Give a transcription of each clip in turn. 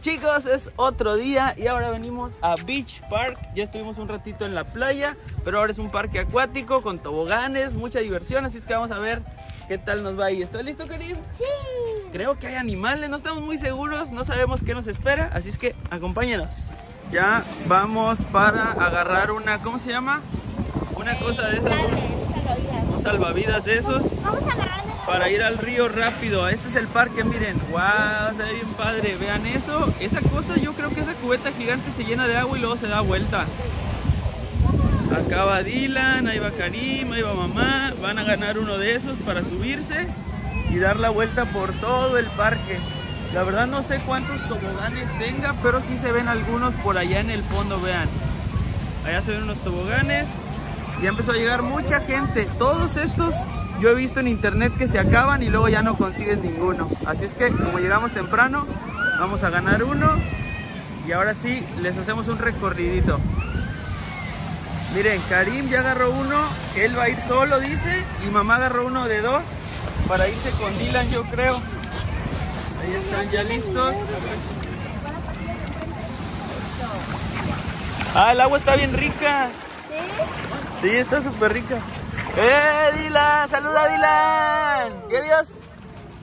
Chicos, es otro día y ahora venimos a Beach Park. Ya estuvimos un ratito en la playa, pero ahora es un parque acuático con toboganes, mucha diversión, así es que vamos a ver qué tal nos va ahí. ¿Estás listo, Karim? Sí. Creo que hay animales, no estamos muy seguros, no sabemos qué nos espera, así es que acompáñenos. Ya vamos para agarrar una, ¿cómo se llama? Una cosa de esas, un, un salvavidas de esos Vamos a agarrar para ir al río rápido. Este es el parque, miren. Wow, se ve bien padre. Vean eso. Esa cosa, yo creo que esa cubeta gigante se llena de agua y luego se da vuelta. Acá va Dylan, ahí va Karim, ahí va mamá. Van a ganar uno de esos para subirse y dar la vuelta por todo el parque. La verdad no sé cuántos toboganes tenga, pero sí se ven algunos por allá en el fondo, vean. Allá se ven unos toboganes. Ya empezó a llegar mucha gente. Todos estos yo he visto en internet que se acaban y luego ya no consiguen ninguno. Así es que como llegamos temprano, vamos a ganar uno. Y ahora sí, les hacemos un recorridito. Miren, Karim ya agarró uno, él va a ir solo, dice, y mamá agarró uno de dos para irse con Dylan, yo creo. Ahí están ya listos. Ah, el agua está bien rica. Sí, está súper rica. ¡Eh, Dylan! ¡Saluda, Dylan! ¡Y adiós!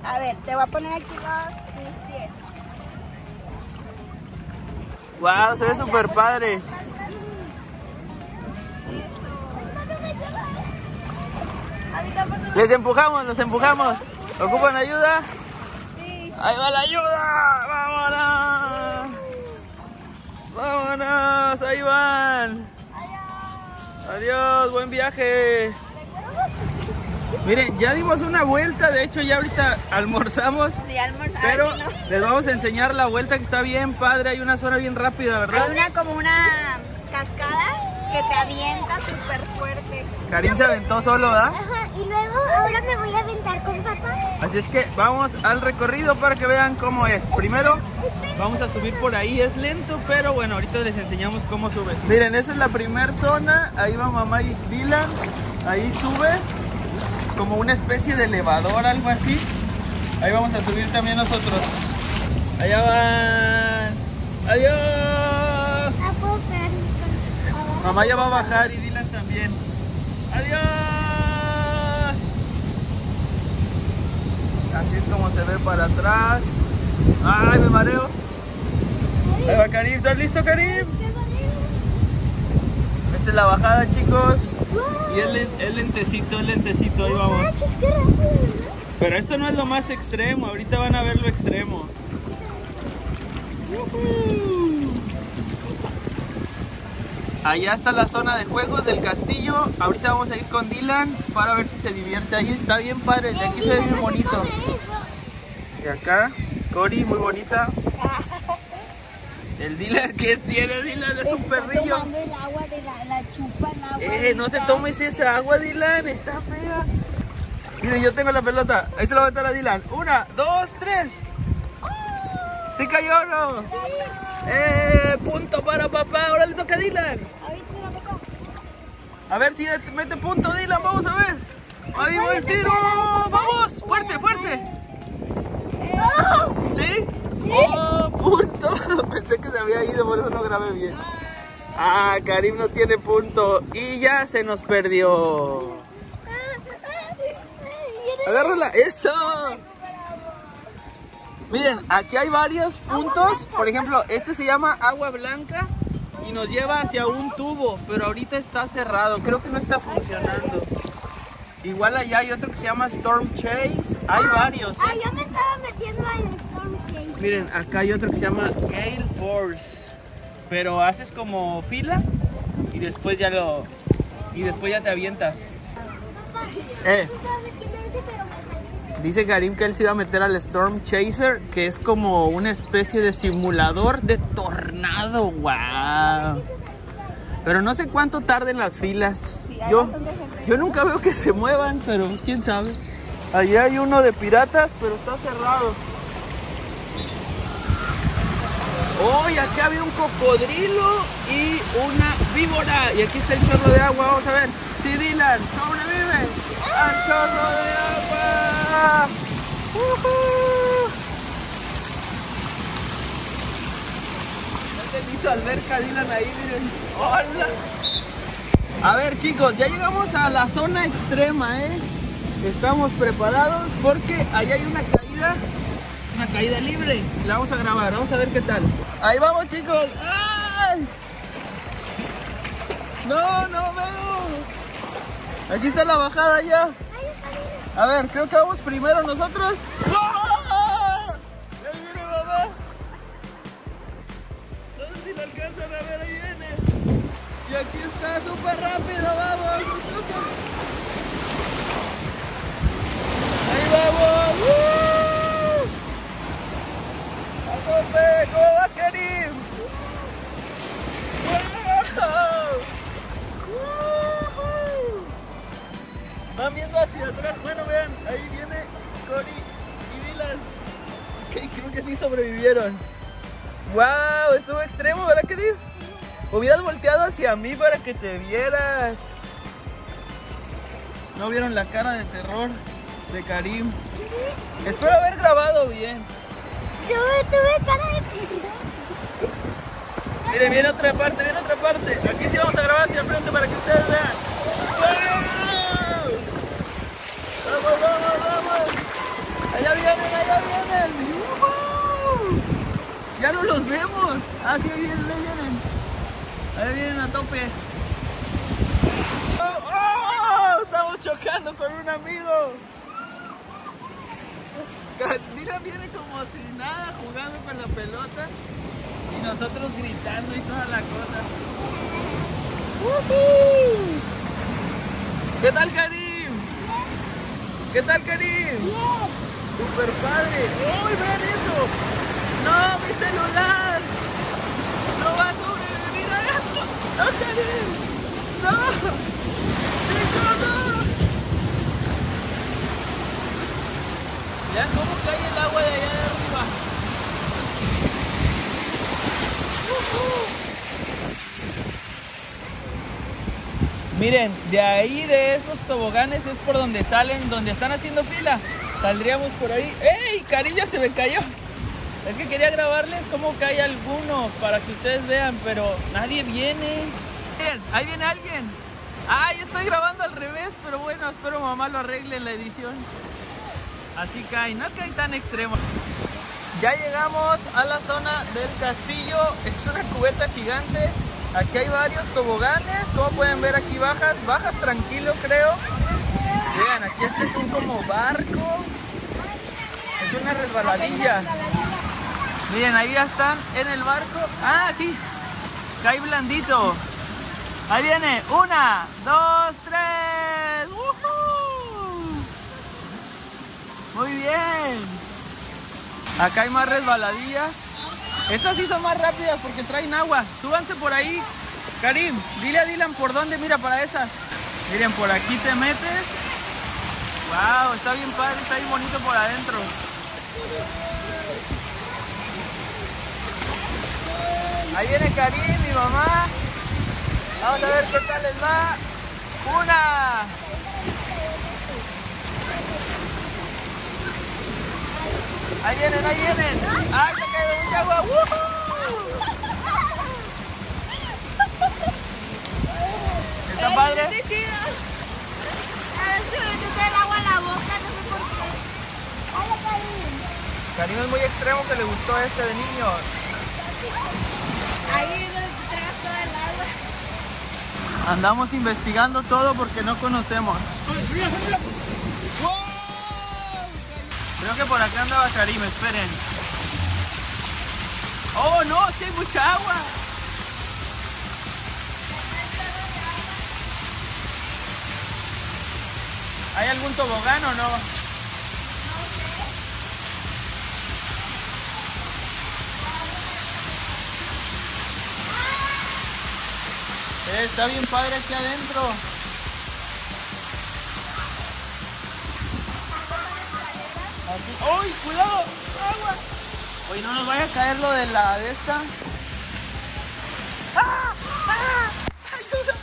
A ver, te voy a poner aquí los mis pies. ¡Wow! Se ve súper padre. Les empujamos, los empujamos. ¿Ocupan ayuda? Sí. ¡Ahí va la ayuda! ¡Vámonos! ¡Vámonos! ¡Ahí van! Adiós, buen viaje. Miren, ya dimos una vuelta, de hecho ya ahorita almorzamos, Sí, almorzar. pero Ay, no. les vamos a enseñar la vuelta que está bien padre, hay una zona bien rápida, ¿verdad? Hay una como una cascada que te avienta súper fuerte. Karim se aventó solo, ¿verdad? Ajá, y luego ahora me voy a aventar con papá. Así es que vamos al recorrido para que vean cómo es. Primero vamos a subir por ahí, es lento, pero bueno, ahorita les enseñamos cómo subes. Miren, esa es la primera zona, ahí va mamá y Dylan, ahí subes, como una especie de elevador, algo así. Ahí vamos a subir también nosotros. Allá van. Adiós. Mamá ya va a bajar y Dylan también. ¡Adiós! Así es como se ve para atrás. ¡Ay, me mareo! Ahí va Karim. ¿Estás listo, Karim? Esta es la bajada, chicos. Y el, el lentecito, el lentecito. Ahí vamos. ¿verdad? Pero esto no es lo más extremo. Ahorita van a ver lo extremo. Allá está la zona de juegos del castillo. Ahorita vamos a ir con Dylan para ver si se divierte. Ahí está bien padre. De aquí se ve bien bonito. Y acá, Cori, muy bonita. El Dylan, ¿qué tiene Dylan? Es un perrillo. Eh, no te tomes esa agua, Dylan. Está fea. Miren, yo tengo la pelota. Ahí se la voy a dar a Dylan. Una, dos, tres. ¿Sí cayó o no? Eh, punto para papá. Ahora le toca a Dylan. A ver si mete punto, Dylan. Vamos a ver. Ahí va el tiro. Vamos. Fuerte, fuerte. ¿Sí? Oh, punto. Pensé que se había ido, por eso no grabé bien. Ah, Karim no tiene punto. Y ya se nos perdió. Agárrala, eso. Miren, aquí hay varios puntos. Por ejemplo, este se llama agua blanca y nos lleva hacia un tubo, pero ahorita está cerrado. Creo que no está funcionando. Igual allá hay otro que se llama Storm Chase. Hay varios. ¿eh? Ay, yo me estaba metiendo en Storm Shade. Miren, acá hay otro que se llama Gale Force. Pero haces como fila y después ya lo. Y después ya te avientas. Eh. Dice Karim que él se iba a meter al Storm Chaser, que es como una especie de simulador de tornado. ¡Wow! Pero no sé cuánto tarden las filas. Sí, hay Yo, bastante gente. yo nunca veo que se muevan, pero quién sabe. Allí hay uno de piratas, pero está cerrado. Oh, había un cocodrilo y una víbora. Y aquí está el chorro de agua. Vamos a ver. Si Dylan sobrevive al chorro de agua. ¡Uhú! Ya te hizo alberca, Dylan ahí, miren. Hola. A ver, chicos, ya llegamos a la zona extrema, ¿eh? Estamos preparados porque ahí hay una caída, una caída libre. La vamos a grabar, vamos a ver qué tal. Ahí vamos, chicos. No, no veo. Aquí está la bajada ya. A ver, creo que vamos primero nosotros. No sé si lo alcanzan a ver, ahí viene. Y aquí está, súper rápido, vamos. Ahí vamos. ¡Uh! A tope, ¿cómo vas, Karim? ¡Wow! ¡Woohoo! Van viendo hacia atrás. Bueno, vean, ahí viene Cory y Dylan. Ok, creo que sí sobrevivieron. ¡Wow! Estuvo extremo, ¿verdad, Karim? Hubieras volteado hacia mí para que te vieras. No vieron la cara de terror de Karim. Espero haber grabado bien. Yo tuve cara de. Miren, viene otra parte, viene otra parte. Aquí sí vamos a grabar hacia el frente para que ustedes vean. ¡Vamos, vamos, vamos! ¡Allá vienen, allá vienen! ¡Ya no los vemos! Ah, sí, ahí vienen, ahí vienen. Ahí vienen a tope. ¡Oh! ¡Oh! Estamos chocando con un amigo. Dylan viene como si nada jugando con la pelota y nosotros gritando y toda la cosa. ¡Woohoo! ¿Qué tal, Karim? ¿Qué tal, Karim? Super padre. ¡Uy, vean eso! ¡No, mi celular! ¡No va a sobrevivir a esto! ¡No, Karim! ¡No! ¡Chico, no! Cae el agua de allá arriba. Miren, de ahí de esos toboganes es por donde salen, donde están haciendo fila. Saldríamos por ahí. ¡Ey! Carilla se me cayó. Es que quería grabarles cómo cae alguno para que ustedes vean, pero nadie viene. Miren, ahí viene alguien. Ay, estoy grabando al revés, pero bueno, espero mamá lo arregle en la edición. Así cae, no cae tan extremo. Ya llegamos a la zona del castillo. Es una cubeta gigante. Aquí hay varios toboganes. Como pueden ver, aquí bajas. Bajas tranquilo, creo. Vean, aquí este es un como barco. Es una resbaladilla. Miren, ahí ya están en el barco. Ah, aquí. Cae blandito. Ahí viene. Una, dos, tres. ¡Woohoo! Muy bien. Acá hay más resbaladillas. Estas sí son más rápidas porque traen agua. Súbanse por ahí. Karim, dile a Dylan por dónde mira para esas. Miren, por aquí te metes. Wow, está bien padre, está bien bonito por adentro. Ahí viene Karim, mi mamá. Vamos a ver qué tal les va. Una. Ahí vienen, ahí vienen. ¡Ay, te cae mucha agua! ¡Woohoo! ¿Está padre? Está chido. A ver si me mete el agua en la boca, no sé por qué. Hola, Karim. Karim es muy extremo que le gustó ese de niño. Ahí es donde te tragas todo el agua. Andamos investigando todo porque no conocemos. Creo que por acá andaba Karim, esperen. ¡Oh, no! ¡Aquí hay mucha agua! ¿Hay algún tobogán o no? Eh, está bien padre aquí adentro. ¡Uy! ¡Cuidado! ¡Agua! Oye, no nos vaya a caer lo de la de esta. ¡Ah! ¡Ah! ¡Ayuda!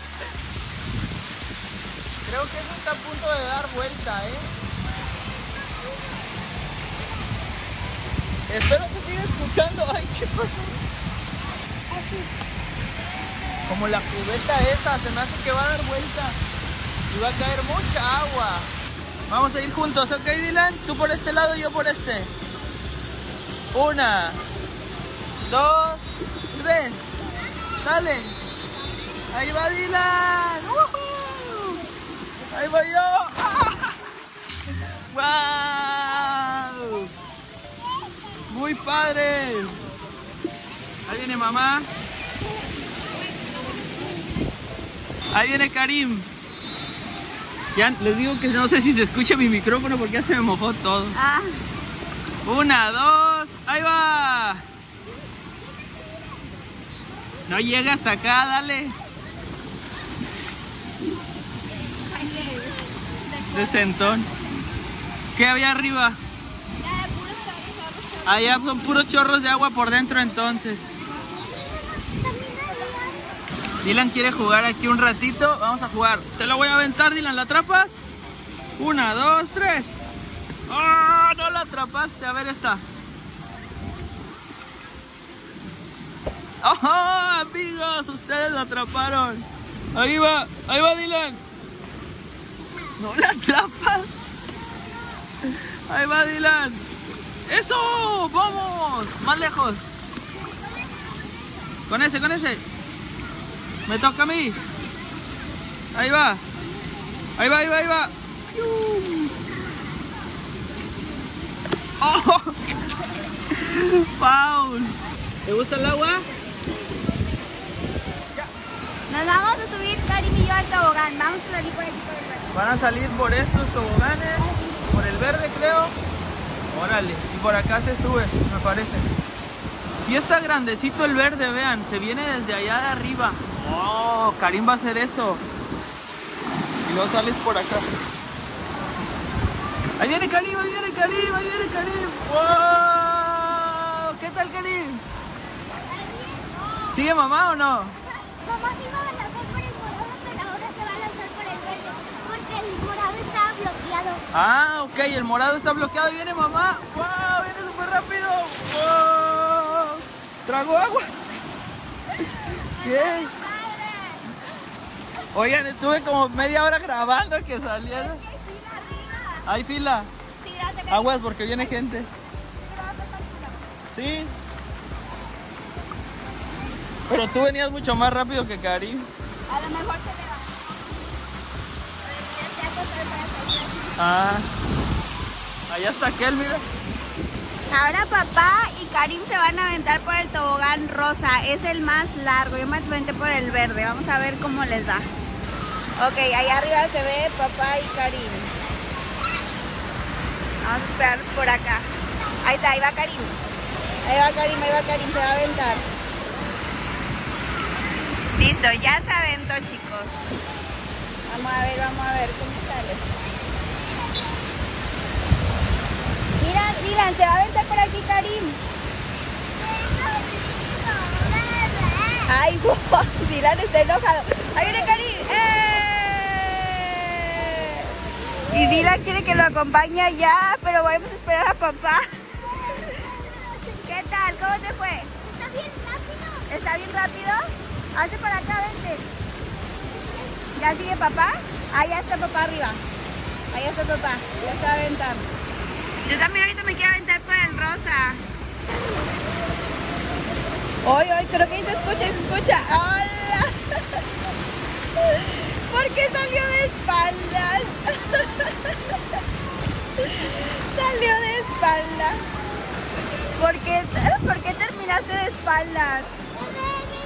Creo que eso está a punto de dar vuelta, ¿eh? Espero que siga escuchando. Ay, ¿qué pasó? Como la cubeta esa, se me hace que va a dar vuelta. Y va a caer mucha agua. Vamos a ir juntos, ¿ok, Dylan? Tú por este lado, yo por este. Una, dos, tres. Dale. Ahí va Dylan. Ahí voy yo. ¡Wow! Muy padre. Ahí viene mamá. Ahí viene Karim. Ya les digo que no sé si se escucha mi micrófono porque ya se me mojó todo. Ah, Una, dos, ahí va. No llega hasta acá, dale. De sentón. ¿Qué había arriba? Allá son puros chorros de agua por dentro entonces. Dylan quiere jugar aquí un ratito. Vamos a jugar. Te lo voy a aventar, Dylan. ¿La atrapas? Una, dos, tres. ¡Ah! no la atrapaste. A ver esta. ¡Oh, amigos! Ustedes la atraparon. Ahí va, ahí va Dylan. No la atrapas. Ahí va Dylan. ¡Eso! ¡Vamos! Más lejos. Con ese, con ese. Me toca a mí. Ahí va. Ahí va, ahí va, ahí va. ¡Oh! ¡Paul! ¿Te gusta el agua? nos vamos a subir Karim y yo al tobogán. Vamos a salir por aquí por el barrio. Van a salir por estos toboganes, por el verde creo. Órale, y por acá te subes, me parece. Si está grandecito el verde, vean, se viene desde allá de arriba. Oh, Karim va a hacer eso. Y luego sales por acá. Ahí viene Karim, ahí viene Karim, ahí viene Karim. ¡Wow! ¿Qué tal Karim? ¿Sigue mamá o no? Mamá se iba a lanzar por el morado, pero ahora se va a lanzar por el verde. Porque el morado estaba bloqueado. Ah, ok, el morado está bloqueado. Viene mamá. ¡Wow! Viene súper rápido. ¡Wow! Trago agua. Bien. Oigan, estuve como media hora grabando que salieron. Hay fila. Aguas porque viene gente. Sí. Pero tú venías mucho más rápido que Karim. A lo mejor se le va. Salir. Ah. Allá está aquel, mira. Ahora papá y Karim se van a aventar por el tobogán rosa. Es el más largo. Yo me aventé por el verde. Vamos a ver cómo les da. Ok, allá arriba se ve papá y Karim. Vamos a esperar por acá. Ahí está, ahí va Karim. Ahí va Karim, ahí va Karim, se va a aventar. Listo, ya se aventó chicos. Vamos a ver, vamos a ver cómo sale. Mira, Dylan, se va a aventar por aquí Karim. Ay, Dylan está enojado. Ahí viene Karim. ¡Eh! Y Dylan quiere que lo acompañe allá, pero vamos a esperar a papá. ¿Qué tal? ¿Cómo te fue? Está bien rápido. ¿Está bien rápido? Hazte para acá, vente. ¿Ya sigue papá? Allá está papá arriba. Allá está papá. Ya está a aventar. Yo también ahorita me quiero aventar por el rosa. Hoy, hoy, creo que se escucha, se escucha. ¡Hola! ¿Por qué salió de espaldas? salió de espaldas. ¿Por qué, ¿Por qué terminaste de espaldas?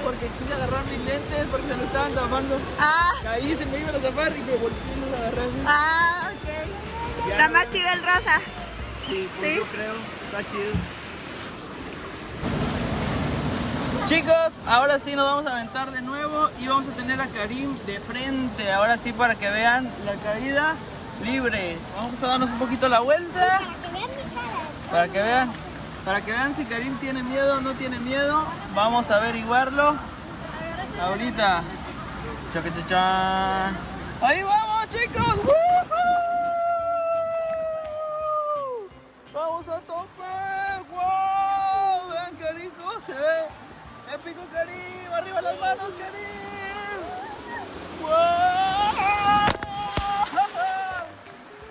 Porque quise agarrar mis lentes porque se me estaban tapando. Ah, Caí, se me iban a zafar y me volteé y los agarré. ah, ok. Está más chido el rosa. Sí, pues ¿Sí? yo creo. Está chido. Chicos, ahora sí nos vamos a aventar de nuevo y vamos a tener a Karim de frente. Ahora sí para que vean la caída libre. Vamos a darnos un poquito la vuelta para que vean, para que vean si Karim tiene miedo o no tiene miedo. Vamos a averiguarlo ahorita. Ahí vamos, chicos. Vamos a tope. ¡Wow! Vean qué se ve ¡Épico, Karim! ¡Arriba las manos, Karim! ¡Wow!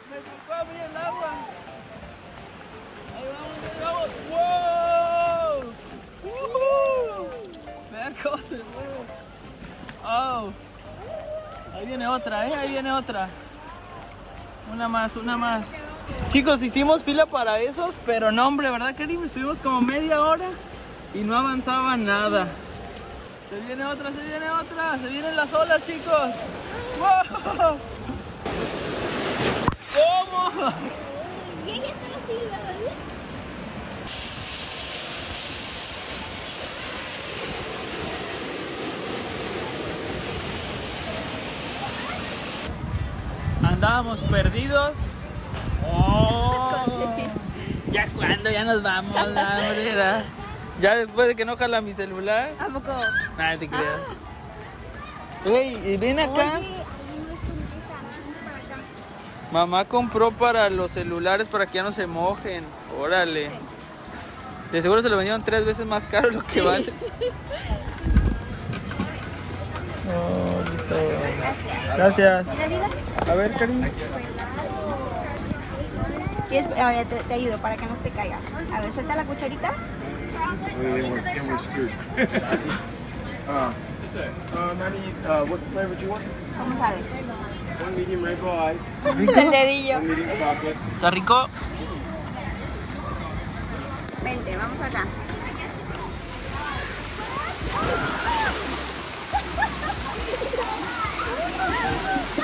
Me tocó a mí el agua. Ahí vamos, ahí vamos. ¡Wow! ¡Woohoo! Vean cómo se mueve. ¡Oh! Ahí viene otra, ¿eh? Ahí viene otra. Una más, una más. Chicos, hicimos fila para esos, pero no, hombre, ¿verdad, Karim? Estuvimos como media hora y no avanzaba nada. Se viene otra, se viene otra, se vienen las olas, chicos. ¡Wow! ¿Cómo? Y ella está así, ¿verdad? Andábamos perdidos. Oh, ya cuando, ya nos vamos, hombre. Ya después de que no jala mi celular. ¿A poco? Nada te creas. Ey, y ven acá. Mamá compró para los celulares para que ya no se mojen. Órale. De seguro se lo vendieron tres veces más caro lo que vale. Oh. Gracias. A ver, cariño. ¿Quieres? Ahora te, te ayudo para que no te caiga. A ver, suelta la cucharita. Screwed. uh, uh, Maddie, uh, what's the flavor do you want? Vamos a ver. One medium rainbow ice, El dedillo. one medium chocolate. ¿Está rico? Vente, vamos acá.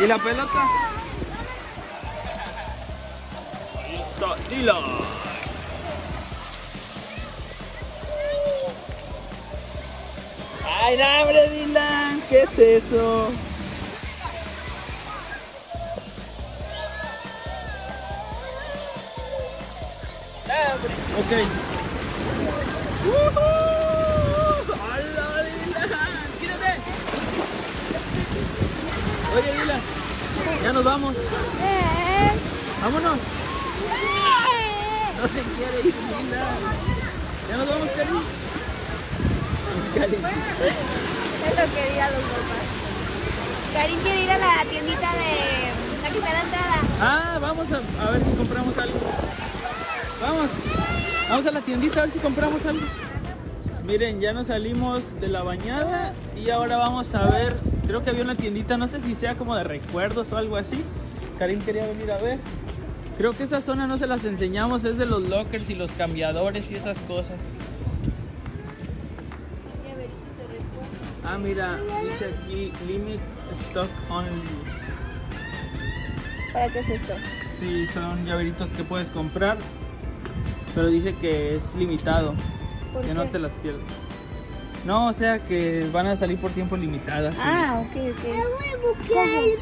¿Y la pelota? Ahí está Dylan. ¡Ay, no, hombre, Dylan! ¿Qué es eso? Ok. ¡Woohoo! ¡Hola, Dylan! ¡Quítate! Oye, Dylan, ya nos vamos. Vámonos. No se quiere ir, Dylan. Ya nos vamos, Cari. Cari. Es lo que digan los papás. Karim quiere ir a la tiendita de la que está la entrada. Ah, vamos a, a ver si compramos algo. Vamos. Vamos a la tiendita a ver si compramos algo. Miren, ya nos salimos de la bañada y ahora vamos a ver. Creo que había una tiendita, no sé si sea como de recuerdos o algo así. Karim quería venir a ver. Creo que esa zona no se las enseñamos, es de los lockers y los cambiadores y esas cosas. Ah, mira, dice aquí Limit Stock Only. ¿Para qué es esto? Sí, son llaveritos que puedes comprar, pero dice que es limitado, ¿Por que no te las pierdas. No, o sea que van a salir por tiempo limitado. así Ah, dice. ok, ok.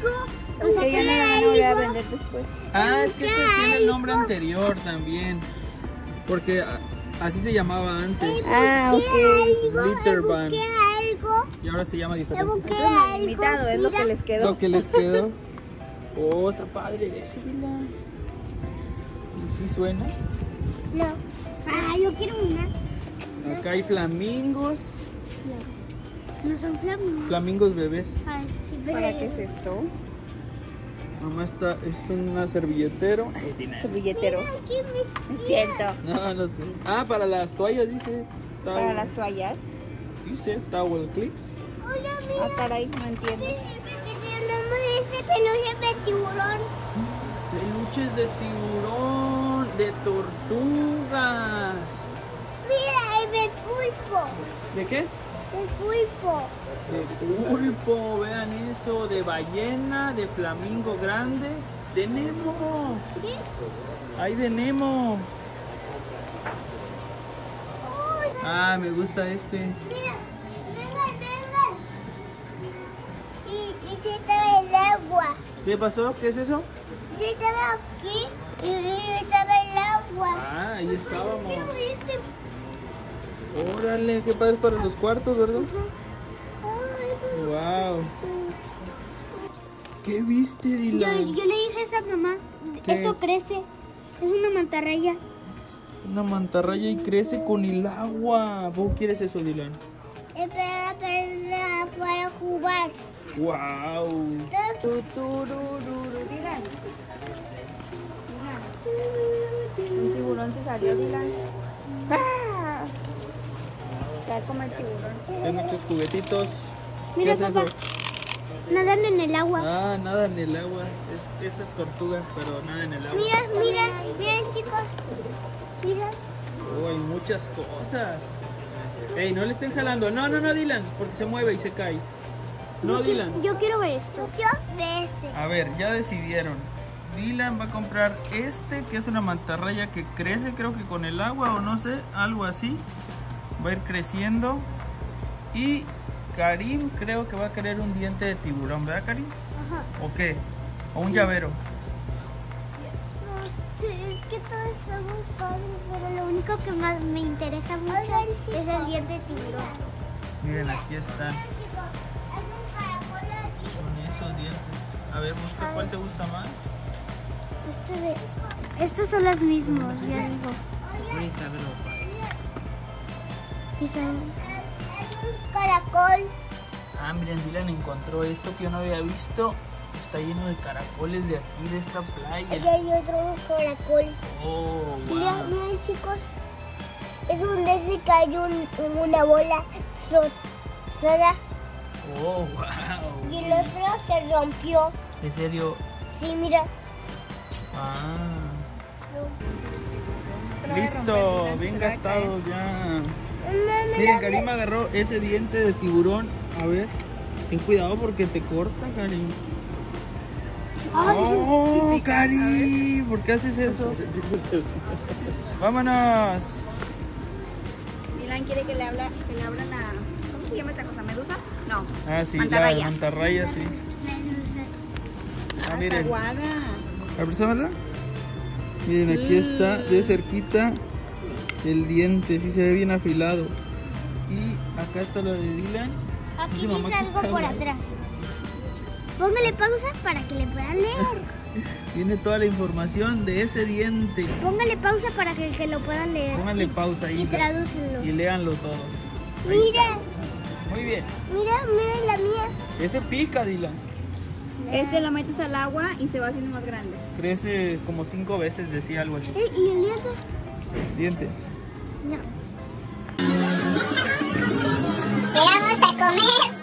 ¿Cómo? O sea, ya no van a vender después. Ah, es que este tiene el nombre anterior también, porque así se llamaba antes, Ah, ok. Glitterban, y ahora se llama diferente. Es limitado, es lo que les quedó. Lo que les quedó. Oh, está padre ese, Dylan. ¿Y si suena? No. Ah, yo quiero una. Acá hay flamingos, No son flamingos. flamingos bebés. Ay, sí, ¿Para qué es esto? Mamá está, es un servilletero. Servilletero. Es cierto. No, no sé. Ah, para las toallas dice. Para las toallas. Dice towel clips. Ah, caray, no entiendo. este peluche de tiburón. Peluches de tiburón, de tortugas. Mira, el de pulpo. ¿De qué? El pulpo. De pulpo, vean eso. De ballena, de flamingo grande, de Nemo. Hay de Nemo. Ah, me gusta este. Mira, venga, venga. Y, y se ve el agua. ¿Qué pasó? ¿Qué es eso? Te ve aquí y, y ve el agua. Ah, ahí estábamos. Quiero este. Órale, qué padre para los cuartos, ¿verdad? Ay, Wow. ¿Qué viste, Yo, Dylan? yo le dije a esa mamá, ¿Qué eso es? crece. Es una mantarraya. Una mantarraya y crece con el agua. ¿Vos quieres eso, Dylan? Espera, para, para jugar. ¡Wow! Dylan. Dylan. Un tiburón se salió, Dylan. ¡Ah! Se va a comer el tiburón. Hay muchos juguetitos. Mira, ¿Qué es papá. eso? Nadan en el agua. Ah, nada en el agua. Es esta tortuga, pero nada en el agua. Mira, mira, miren chicos. Mira. Oh, hay muchas cosas. Ey, no le estén jalando. No, no, no, Dylan, porque se mueve y se cae. No, Dylan. Yo quiero esto. Yo este. A ver, ya decidieron. Dylan va a comprar este, que es una mantarraya que crece, creo que con el agua o no sé, algo así. Va a ir creciendo. Y Karim creo que va a querer un diente de tiburón, ¿verdad, Karim? Ajá. ¿O qué? ¿O un llavero? Es que todo está muy padre, pero lo único que más me interesa mucho es el diente de tiburón. Miren, aquí están. Son esos dientes. A ver, busca cuál te gusta más. Este de... Estos son los mismos, ya digo. Y son- caracol. Ah, miren, Dylan encontró esto que yo no había visto. Está lleno de caracoles de aquí, de esta Aquí playa. hay otro caracol. Oh, Mira, wow. miren chicos. Es donde se cayó un- una bola rosada Oh, wow. y el otro se rompió. En serio. Sí, mira. Ah. Listo, bien gastado ya. Miren, Karim agarró ese diente de tiburón. A ver, ten cuidado porque te corta, Karim. Oh, Karim, ¿por qué haces eso? Vámonos. Dylan quiere que le, habla, que le abran a... ¿Cómo se llama esta cosa? ¿Medusa? No. Ah, sí, la Mantarraya. mantarraya, sí. Ah, miren. Aguada. A ver, présamela. Miren, aquí está de cerquita el diente, sí se ve bien afilado. Y acá está lo de Dylan. Aquí Dice algo por atrás. Póngale pausa para que le puedan leer. Tiene toda la información de ese diente. Póngale pausa para que, que lo puedan leer. Pónganle pausa ahí. Y tradúcenlo. Y léanlo todo. Ahí Mira, está. Muy bien. mira, mira la mía. Ese pica, Dylan. Este lo metes al agua y se va haciendo más grande. Crece como cinco veces, decía algo así. ¿Y el diente? Diente. No. Llegamos a comer